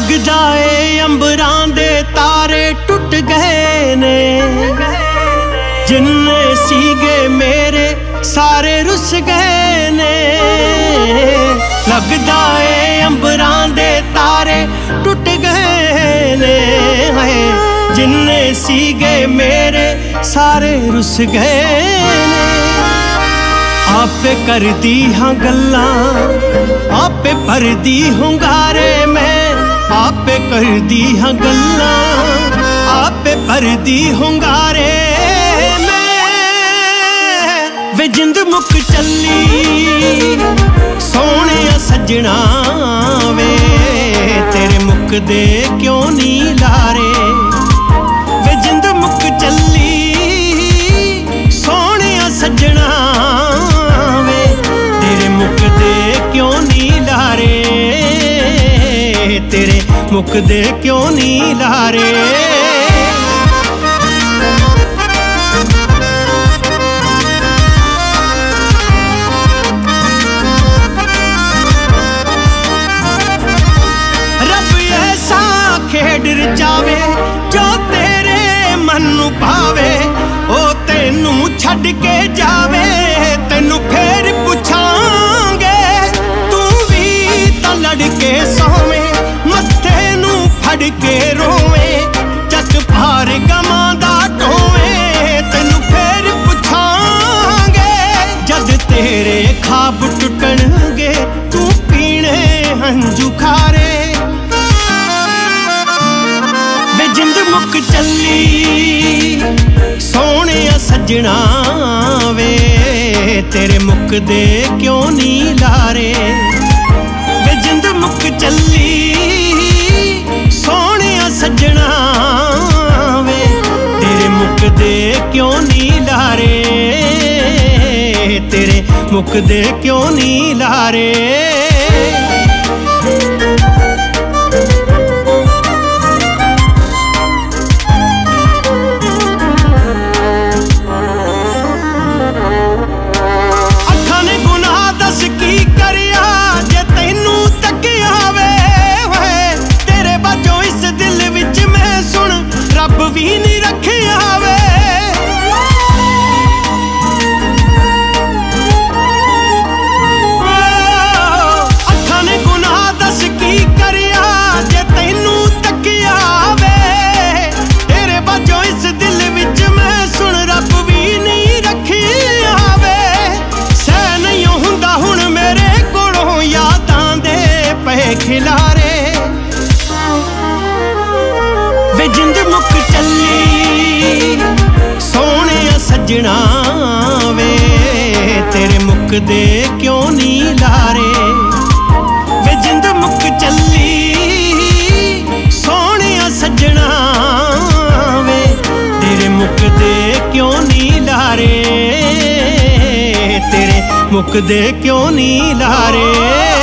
ਲੱਗ ਜਾਏ, ਅੰਬਰਾਂ ਦੇ ਤਾਰੇ ਟੁੱਟ ਗਏ ਨੇ। ਜਿੰਨੇ ਸੀਗੇ ਮੇਰੇ, ਸਾਰੇ ਰੁੱਸ ਗਏ ਨੇ। ਲੱਗਦਾ ਏ ਅੰਬਰਾਂ ਦੇ ਤਾਰੇ ਟੁੱਟ ਗਏ ਨੇ। ਹਾਏ, ਜਿੰਨੇ ਸੀਗੇ ਮੇਰੇ, ਸਾਰੇ ਰੁੱਸ ਗਏ ਨੇ। ਆਪੇ ਕਰਦੀ ਹਾਂ ਗੱਲਾਂ, ਆਪੇ ਭਰਦੀ ਹੁੰਗਾਰੇ। ਆਪੇ ਕਰਦੀ ਹਾਂ ਗੱਲਾਂ, ਆਪੇ ਭਰਦੀ ਹੁੰਗਾਰੇ। ਮੈਂ ਵੇ ਜਿੰਦ ਮੁੱਕ ਚੱਲੀ ਸੋਹਣਿਆ ਸੱਜਣਾ ਵੇ, ਤੇਰੇ ਮੁੱਕਦੇ ਕਿਉਂ ਨਹੀਂ ਲਾਰੇ? ਮੁੱਕਦੇ ਕਿਉਂ ਨਹੀਂ ਲਾਰੇ? ਸੱਜਣਾ ਵੇ ਤੇਰੇ ਮੁੱਕਦੇ ਕਿਉਂ ਨਹੀਂ ਲਾਰੇ? ਵੇ ਜਿੰਦ ਮੁੱਕ ਚੱਲੀ, ਸੋਹਣਿਆ ਸੱਜਣਾ ਵੇ ਤੇਰੇ ਮੁੱਕਦੇ ਕਿਉਂ ਨਹੀਂ ਲਾਰੇ? ਤੇਰੇ ਮੁੱਕਦੇ ਕਿਉਂ ਨਹੀਂ ਲਾਰੇ? ਵੀ ਨਹੀਂ ਰੱਖਿਆ ਵੇ ਅੱਖਾਂ ਨੇ ਗੁਨਾਹ ਦੱਸ ਕੀ ਕਰਿਆ, ਜੇ ਤੈਨੂੰ ਤੱਕਿਆ ਵੇ ਤੇਰੇ ਬਾਝੋਂ ਇਸ ਦਿਲ ਵਿੱਚ ਮੈਂ ਸੁਣ ਰੱਬ ਵੀ ਨਹੀਂ ਰੱਖਿਆ ਵੇ ਸਹਿ ਨਹੀਂ ਹੁੰਦਾ ਹੁਣ ਮੇਰੇ ਕੋਲੋਂ ਯਾਦਾਂ ਦੇ ਪਏ ਖਿਲਾਰੇ। ਵੇ ਜਿੰਦ ਮੁੱਕ ਸੱਜਣਾ ਵੇ ਤੇਰੇ ਮੁੱਕਦੇ ਕਿਉਂ ਨਹੀਂ ਲਾਰੇ? ਵੇ ਜਿੰਦ ਮੁੱਕ ਚੱਲੀ, ਸੋਹਣਿਆ ਸੱਜਣਾ ਵੇ ਤੇਰੇ ਮੁੱਕਦੇ ਕਿਉਂ ਨਹੀਂ ਲਾਰੇ? ਤੇਰੇ ਮੁੱਕਦੇ ਕਿਉਂ ਨਹੀਂ ਲਾਰੇ?